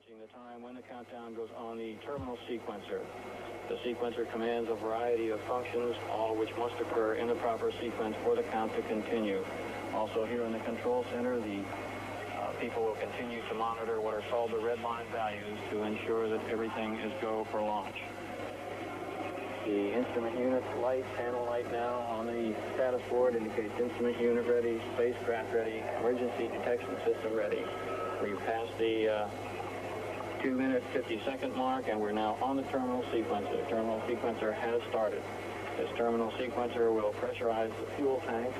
approaching the time when the countdown goes on the terminal sequencer. The sequencer commands a variety of functions, all which must occur in the proper sequence for the count to continue. Also here in the control center, the uh, people will continue to monitor what are called the red line values to ensure that everything is go for launch. The instrument unit light, panel light now on the status board indicates instrument unit ready, spacecraft ready, emergency detection system ready. We've passed the uh, 2 minute 50 second mark and we're now on the terminal sequencer. The terminal sequencer has started. This terminal sequencer will pressurize the fuel tanks.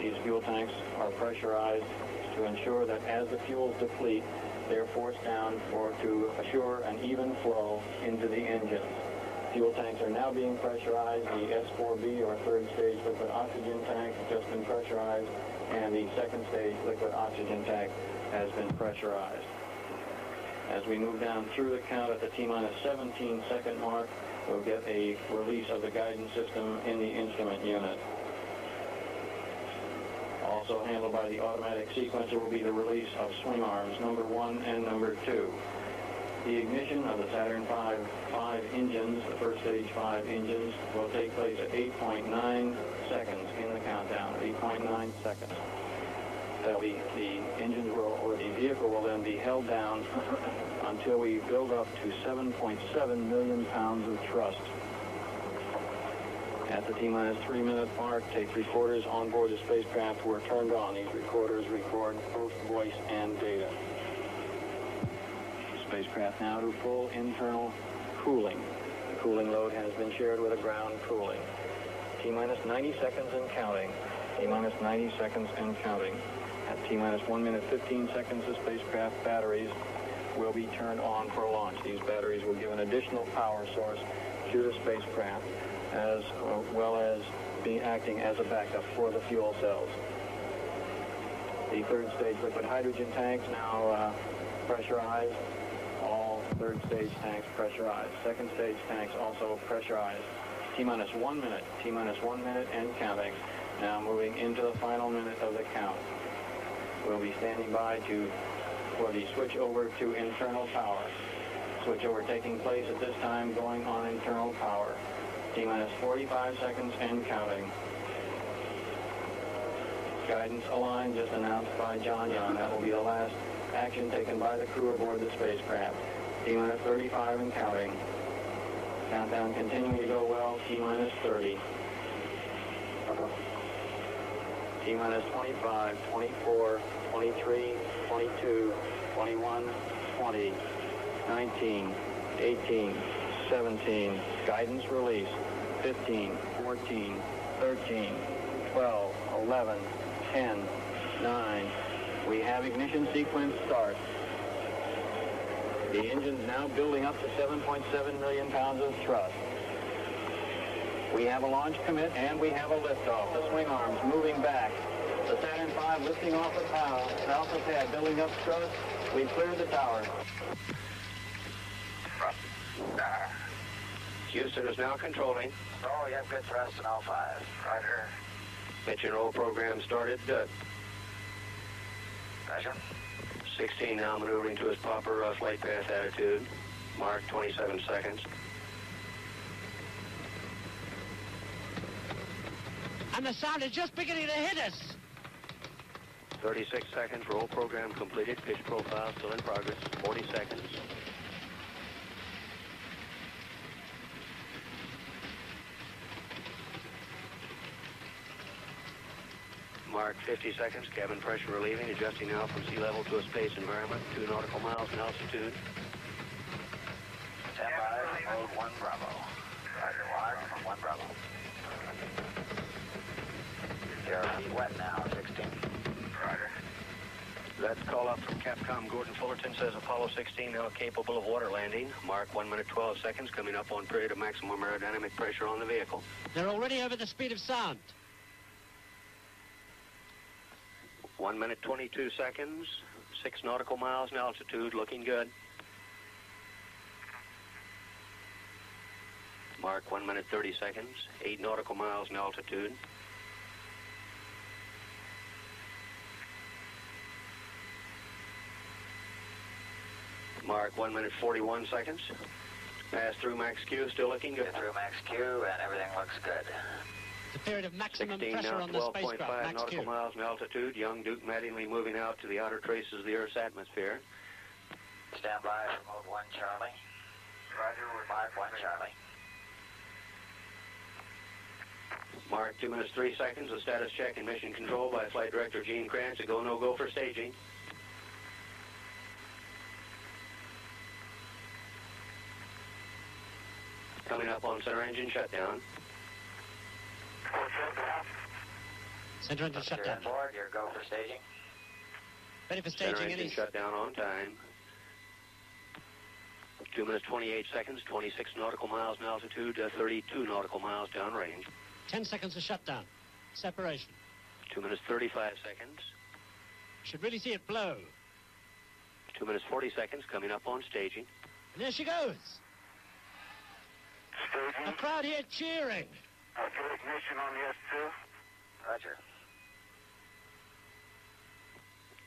These fuel tanks are pressurized to ensure that as the fuels deplete, they're forced down for to assure an even flow into the engines. Fuel tanks are now being pressurized. The S4B, or third stage liquid oxygen tank, has just been pressurized, and the second stage liquid oxygen tank has been pressurized. As we move down through the count at the T-minus 17 second mark, we'll get a release of the guidance system in the instrument unit. Also handled by the automatic sequencer will be the release of swing arms number one and number two. The ignition of the Saturn V 5 engines, the first stage 5 engines, will take place at 8.9 seconds in the countdown, 8.9 seconds. That'll be, the engines will, or the vehicle will then be held down until we build up to 7.7 million pounds of thrust. At the T-minus three minute mark, tape recorders on board the spacecraft were turned on. These recorders record both voice and data spacecraft now to full internal cooling. The cooling load has been shared with a ground cooling. T-minus 90 seconds and counting. T-minus 90 seconds and counting. At T-minus 1 minute 15 seconds, the spacecraft batteries will be turned on for launch. These batteries will give an additional power source to the spacecraft as well as be acting as a backup for the fuel cells. The third stage liquid hydrogen tanks now uh, pressurized all third stage tanks pressurized. Second stage tanks also pressurized. T-minus one minute, T-minus one minute and counting. Now moving into the final minute of the count. We'll be standing by to for the switch over to internal power. Switch over taking place at this time going on internal power. T-minus 45 seconds and counting. Guidance aligned just announced by John Young. That will be the last action taken by the crew aboard the spacecraft. T-minus 35 and counting. Countdown continuing to go well, T-minus 30. T-minus 25, 24, 23, 22, 21, 20, 19, 18, 17. Guidance release, 15, 14, 13, 12, 11, 10, 9, we have ignition sequence start. The engine's now building up to 7.7 million pounds of thrust. We have a launch commit and we have a liftoff. The swing arms moving back. The Saturn V lifting off the tower. Alpha pad building up thrust. We've cleared the tower. Houston is now controlling. Oh, you have good thrust in all five. Roger. Engine roll program started. Uh, Roger. 16 now maneuvering to his proper uh, flight path attitude. Mark 27 seconds. And the sound is just beginning to hit us. 36 seconds. Roll program completed. Pitch profile still in progress. 40 seconds. Mark 50 seconds. Cabin pressure relieving. Adjusting now from sea level to a space environment. 2 nautical miles in altitude. Stand by. Hold 1 Bravo. Roger. Mark 1 Bravo. Zero feet wet now. 16. Roger. That's call up from Capcom. Gordon Fullerton says Apollo 16 now capable of water landing. Mark 1 minute 12 seconds coming up on period of maximum aerodynamic pressure on the vehicle. They're already over the speed of sound. 1 minute 22 seconds. 6 nautical miles in altitude. Looking good. Mark 1 minute 30 seconds. 8 nautical miles in altitude. Mark 1 minute 41 seconds. Pass through max Q, still looking good. Through max Q, and everything looks good. The period of maximum 16 pressure now, on the 12.5 spacecraft, max nautical Q. miles in altitude. Young Duke Mattingly moving out to the outer traces of the Earth's atmosphere. Stand by for mode 1, Charlie. Roger, we're Mark 1, Charlie. Mark 2 minutes 3 seconds. A status check and mission control by Flight Director Gene Kranz. A go, no go for staging. Coming up on center engine shutdown. Center engine shutdown. board, you're go for staging. Ready for Center staging engine shutdown on time. 2 minutes 28 seconds, 26 nautical miles in altitude, uh, 32 nautical miles downrange. 10 seconds of shutdown. Separation. 2 minutes 35 seconds. Should really see it blow. 2 minutes 40 seconds coming up on staging. And there she goes. A crowd here cheering. Okay, ignition on the S2. Roger.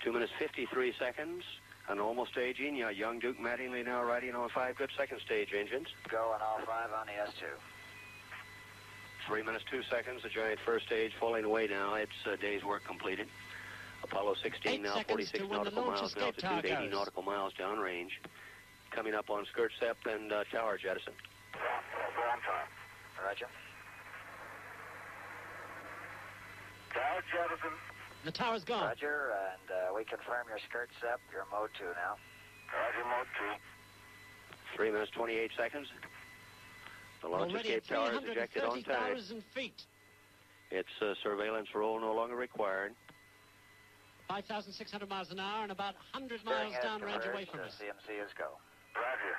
2 minutes 53 seconds. And almost staging. Yeah, young Duke Mattingly now riding on five good second stage engines. Go on all five on the S2. 3 minutes 2 seconds. The giant first stage falling away now. It's a day's work completed. Apollo 16 Eight now 46 to when the nautical miles in escape tower altitude, 80 nautical miles downrange. Coming up on skirt sep and uh, tower jettison. Go on time. Roger. Tower jettison. The tower's gone. Roger, and uh, we confirm your skirt's up. You're mode 2 now. Roger, mode 2. 3 minutes 28 seconds. The launch Already escape tower is ejected on time. feet. Its uh, surveillance role no longer required. 5,600 miles an hour and about 100 Steering miles downrange away from us. CMC is go. Roger.